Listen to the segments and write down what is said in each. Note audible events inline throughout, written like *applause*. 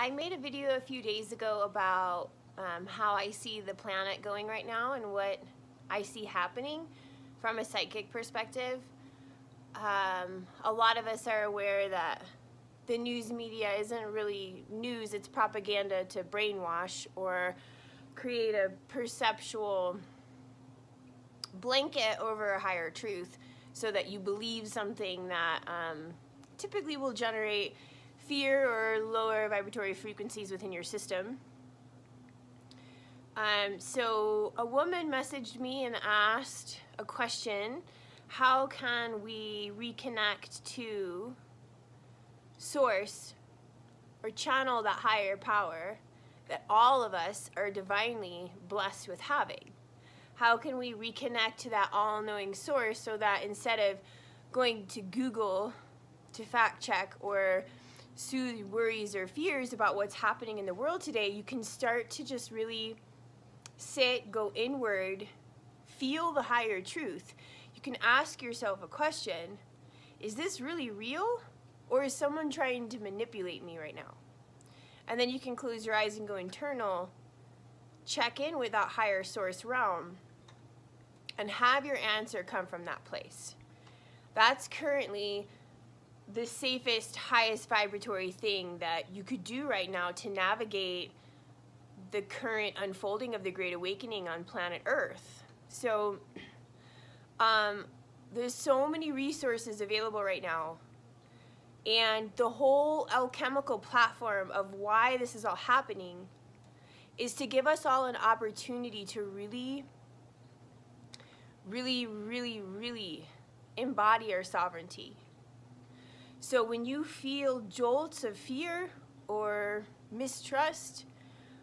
I made a video a few days ago about um, how I see the planet going right now and what I see happening from a psychic perspective. Um, a lot of us are aware that the news media isn't really news, it's propaganda to brainwash or create a perceptual blanket over a higher truth so that you believe something that um, typically will generate fear or lower vibratory frequencies within your system. Um, so a woman messaged me and asked a question, how can we reconnect to source or channel that higher power that all of us are divinely blessed with having? How can we reconnect to that all-knowing source so that instead of going to Google to fact check or soothe worries or fears about what's happening in the world today, you can start to just really sit, go inward, feel the higher truth. You can ask yourself a question, is this really real? Or is someone trying to manipulate me right now? And then you can close your eyes and go internal, check in with that higher source realm, and have your answer come from that place. That's currently the safest, highest vibratory thing that you could do right now to navigate the current unfolding of the Great Awakening on planet Earth. So um, there's so many resources available right now. And the whole alchemical platform of why this is all happening is to give us all an opportunity to really, really, really, really embody our sovereignty. So when you feel jolts of fear or mistrust,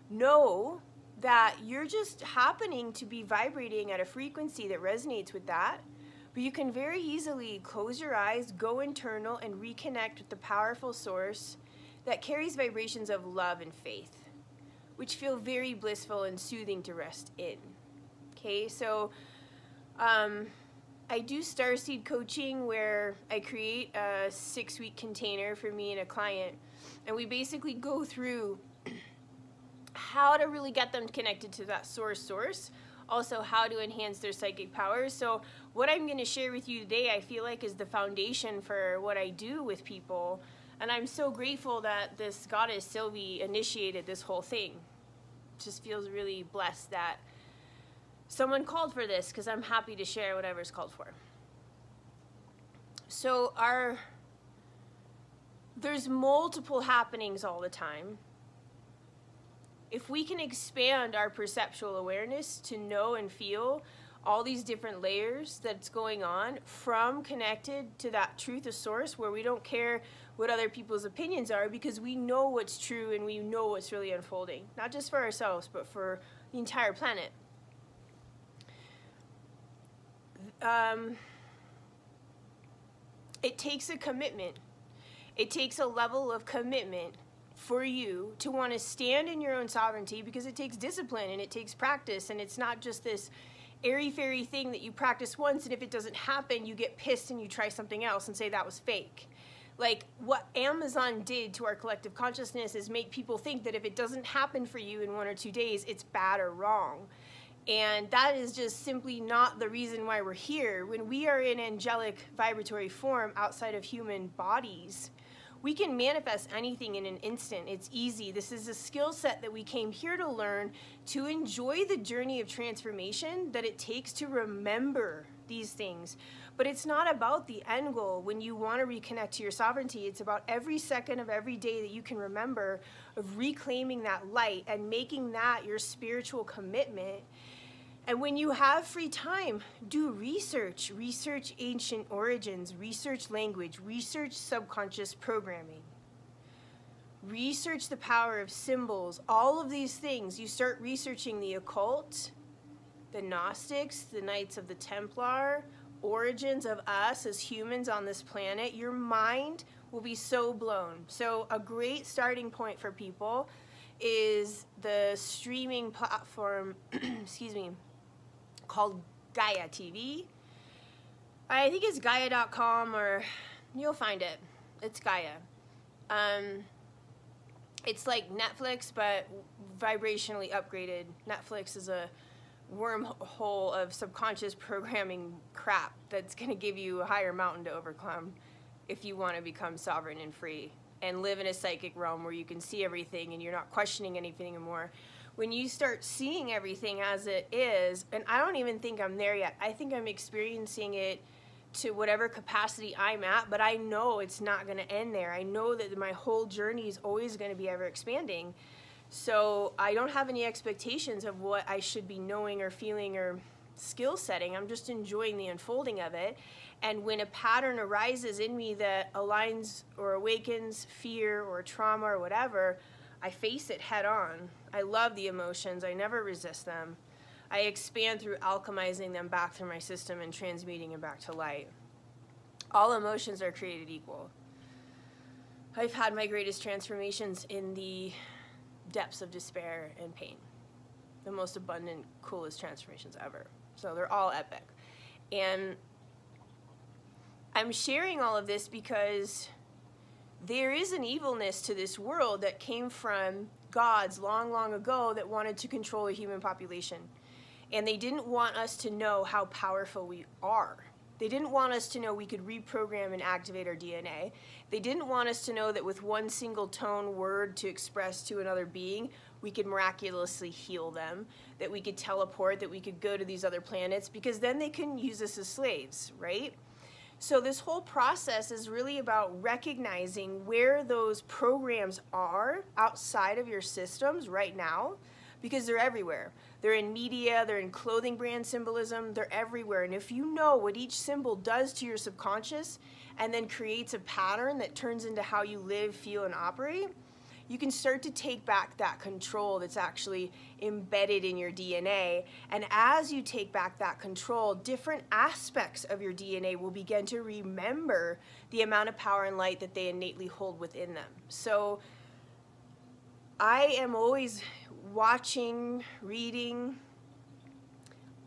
know that you're just happening to be vibrating at a frequency that resonates with that. But you can very easily close your eyes, go internal, and reconnect with the powerful source that carries vibrations of love and faith, which feel very blissful and soothing to rest in. Okay, so um, I do Starseed coaching where I create a six week container for me and a client. And we basically go through how to really get them connected to that source source. Also, how to enhance their psychic powers. So, what I'm going to share with you today, I feel like, is the foundation for what I do with people. And I'm so grateful that this goddess Sylvie initiated this whole thing. Just feels really blessed that someone called for this because I'm happy to share whatever's called for. So our there's multiple happenings all the time. If we can expand our perceptual awareness to know and feel all these different layers that's going on from connected to that truth of source where we don't care what other people's opinions are because we know what's true and we know what's really unfolding, not just for ourselves, but for the entire planet um, it takes a commitment. It takes a level of commitment for you to want to stand in your own sovereignty because it takes discipline and it takes practice. And it's not just this airy fairy thing that you practice once and if it doesn't happen you get pissed and you try something else and say that was fake. Like what amazon did to our collective consciousness is make people think that if it doesn't happen for you in one or two days it's bad or wrong and that is just simply not the reason why we're here. When we are in angelic vibratory form outside of human bodies, we can manifest anything in an instant. It's easy. This is a skill set that we came here to learn to enjoy the journey of transformation that it takes to remember these things. But it's not about the end goal when you want to reconnect to your sovereignty. It's about every second of every day that you can remember of reclaiming that light and making that your spiritual commitment and when you have free time, do research. Research ancient origins, research language, research subconscious programming. Research the power of symbols, all of these things. You start researching the occult, the Gnostics, the Knights of the Templar, origins of us as humans on this planet, your mind will be so blown. So a great starting point for people is the streaming platform, *clears throat* excuse me, called Gaia TV. I think it's Gaia.com or you'll find it. It's Gaia. Um, it's like Netflix, but vibrationally upgraded. Netflix is a wormhole of subconscious programming crap that's going to give you a higher mountain to overcome if you want to become sovereign and free and live in a psychic realm where you can see everything and you're not questioning anything anymore. When you start seeing everything as it is, and I don't even think I'm there yet, I think I'm experiencing it to whatever capacity I'm at, but I know it's not going to end there. I know that my whole journey is always going to be ever expanding. So I don't have any expectations of what I should be knowing or feeling or skill setting. I'm just enjoying the unfolding of it. And when a pattern arises in me that aligns or awakens fear or trauma or whatever, I face it head on. I love the emotions, I never resist them. I expand through alchemizing them back through my system and transmuting them back to light. All emotions are created equal. I've had my greatest transformations in the depths of despair and pain. The most abundant, coolest transformations ever. So they're all epic. And I'm sharing all of this because there is an evilness to this world that came from gods long, long ago that wanted to control the human population. And they didn't want us to know how powerful we are. They didn't want us to know we could reprogram and activate our DNA. They didn't want us to know that with one single tone word to express to another being, we could miraculously heal them, that we could teleport, that we could go to these other planets, because then they couldn't use us as slaves, right? So this whole process is really about recognizing where those programs are outside of your systems right now, because they're everywhere. They're in media, they're in clothing brand symbolism, they're everywhere. And if you know what each symbol does to your subconscious and then creates a pattern that turns into how you live, feel, and operate, you can start to take back that control that's actually embedded in your DNA. And as you take back that control, different aspects of your DNA will begin to remember the amount of power and light that they innately hold within them. So I am always watching, reading.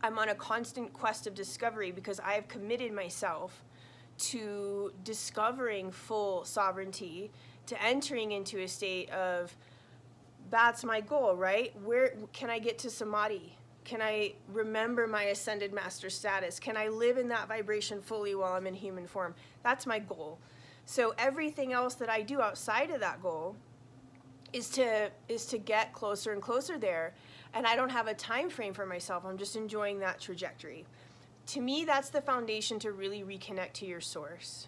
I'm on a constant quest of discovery because I have committed myself to discovering full sovereignty, to entering into a state of that's my goal, right? Where can I get to samadhi? Can I remember my ascended master status? Can I live in that vibration fully while I'm in human form? That's my goal. So everything else that I do outside of that goal is to is to get closer and closer there and i don't have a time frame for myself i'm just enjoying that trajectory to me that's the foundation to really reconnect to your source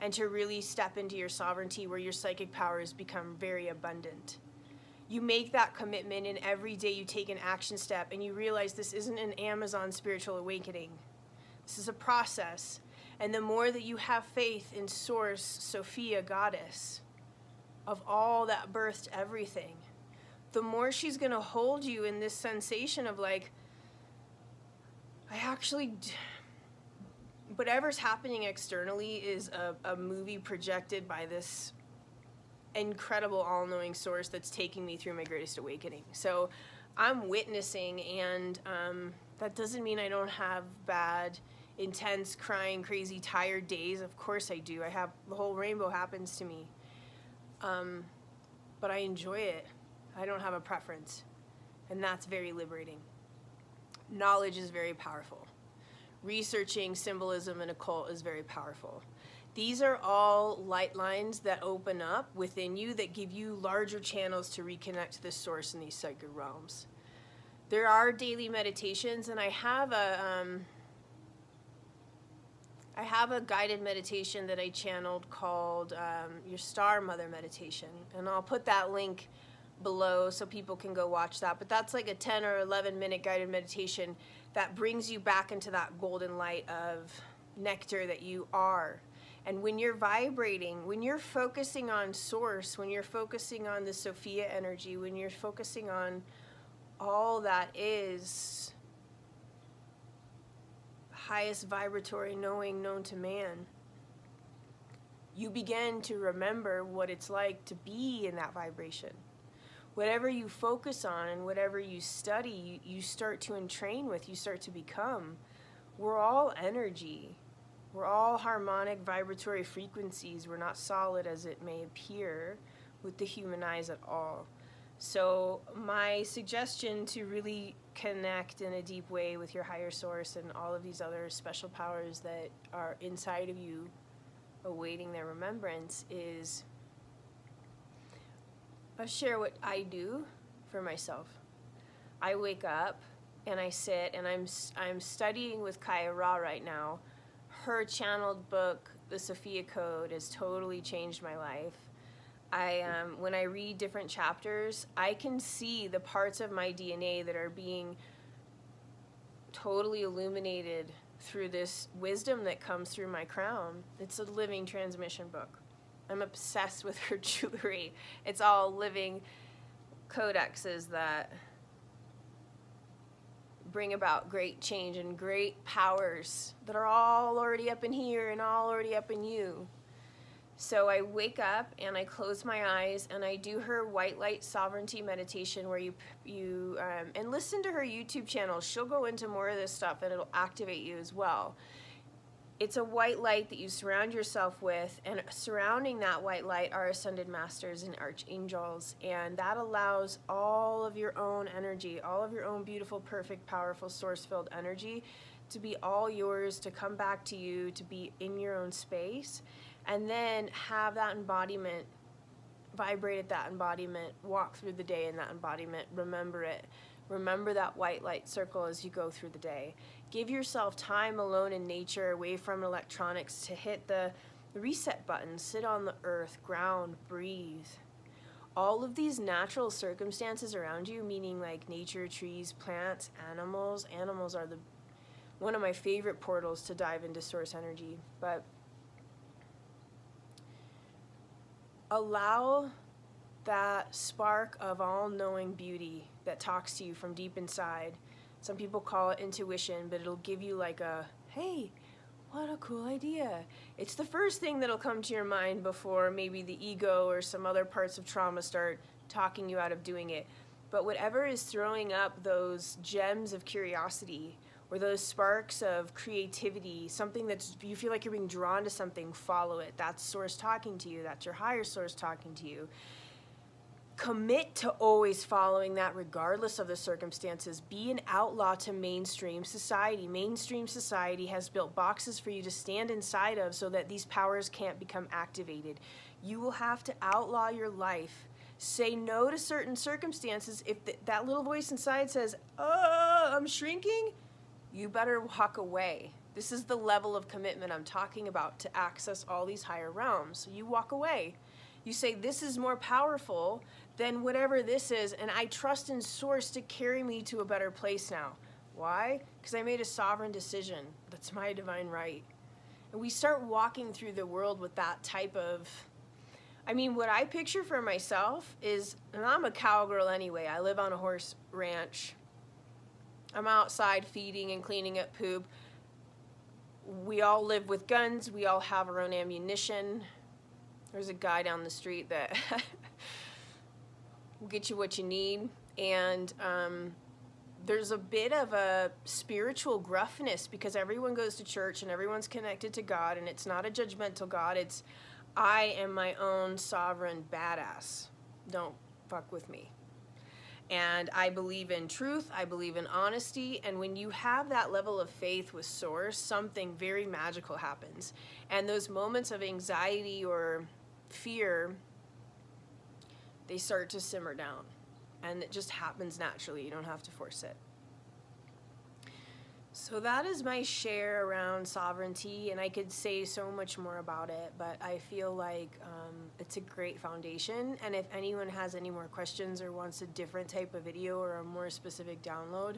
and to really step into your sovereignty where your psychic powers become very abundant. You make that commitment and every day you take an action step and you realize this isn't an amazon spiritual awakening. This is a process. And the more that you have faith in source sophia goddess of all that birthed everything, the more she's going to hold you in this sensation of like, I actually, whatever's happening externally is a, a movie projected by this incredible all knowing source that's taking me through my greatest awakening. So I'm witnessing, and um, that doesn't mean I don't have bad, intense, crying, crazy, tired days. Of course I do. I have the whole rainbow happens to me. Um, but I enjoy it. I don't have a preference. And that's very liberating. Knowledge is very powerful. Researching symbolism and occult is very powerful. These are all light lines that open up within you that give you larger channels to reconnect to the source in these sacred realms. There are daily meditations, and I have a um, I have a guided meditation that I channeled called um, Your Star Mother Meditation, and I'll put that link below so people can go watch that. But that's like a 10 or 11 minute guided meditation that brings you back into that golden light of nectar that you are. And when you're vibrating, when you're focusing on source, when you're focusing on the Sophia energy, when you're focusing on all that is highest vibratory knowing known to man, you begin to remember what it's like to be in that vibration. Whatever you focus on and whatever you study, you, you start to entrain with, you start to become. We're all energy. We're all harmonic vibratory frequencies. We're not solid as it may appear. with the human eyes at all. So, my suggestion to really connect in a deep way with your higher source and all of these other special powers that are inside of you awaiting their remembrance is I'll share what I do for myself. I wake up and I sit and I'm I'm studying with Kaia Ra right now. Her channeled book, The Sophia Code, has totally changed my life. I um, when I read different chapters, I can see the parts of my DNA that are being totally illuminated through this wisdom that comes through my crown. It's a living transmission book. I'm obsessed with her *laughs* jewelry. It's all living codexes that bring about great change and great powers that are all already up in here and all already up in you. So I wake up and I close my eyes and I do her white light sovereignty meditation where you you um, and listen to her YouTube channel. She'll go into more of this stuff and it'll activate you as well. It's a white light that you surround yourself with, and surrounding that white light are ascended masters and archangels, and that allows all of your own energy, all of your own beautiful, perfect, powerful, source filled energy to be all yours, to come back to you, to be in your own space and then have that embodiment vibrate at that embodiment walk through the day in that embodiment remember it remember that white light circle as you go through the day. Give yourself time alone in nature away from electronics to hit the reset button sit on the earth ground breathe. All of these natural circumstances around you meaning like nature trees plants animals animals are the one of my favorite portals to dive into source energy but allow that spark of all knowing beauty that talks to you from deep inside. Some people call it intuition, but it'll give you like a hey, what a cool idea. It's the first thing that'll come to your mind before maybe the ego or some other parts of trauma start talking you out of doing it. But whatever is throwing up those gems of curiosity or those sparks of creativity, something that's you feel like you're being drawn to something, follow it. That's source talking to you. That's your higher source talking to you. Commit to always following that regardless of the circumstances. Be an outlaw to mainstream society. Mainstream society has built boxes for you to stand inside of so that these powers can't become activated. You will have to outlaw your life say no to certain circumstances if th- that little voice inside says oh i'm shrinking you better walk away. This is the level of commitment I'm talking about to access all these higher realms. So you walk away. You say, This is more powerful than whatever this is, and I trust in Source to carry me to a better place now. Why? Because I made a sovereign decision. That's my divine right. And we start walking through the world with that type of. I mean, what I picture for myself is, and I'm a cowgirl anyway, I live on a horse ranch I'm outside feeding and cleaning up poop. We all live with guns. We all have our own ammunition. There's a guy down the street that *laughs* will get you what you need. And um, there's a bit of a spiritual gruffness because everyone goes to church and everyone's connected to God, and it's not a judgmental God. It's I am my own sovereign badass. Don't fuck with me. And I believe in truth, I believe in honesty, and when you have that level of faith with Source, something very magical happens. And those moments of anxiety or fear, they start to simmer down. And it just happens naturally, you don't have to force it. So that is my share around sovereignty, and I could say so much more about it, but I feel like um, it's a great foundation. And if anyone has any more questions or wants a different type of video or a more specific download,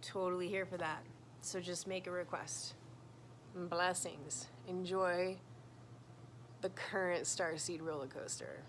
totally here for that. So just make a request. Blessings. Enjoy the current Starseed roller coaster.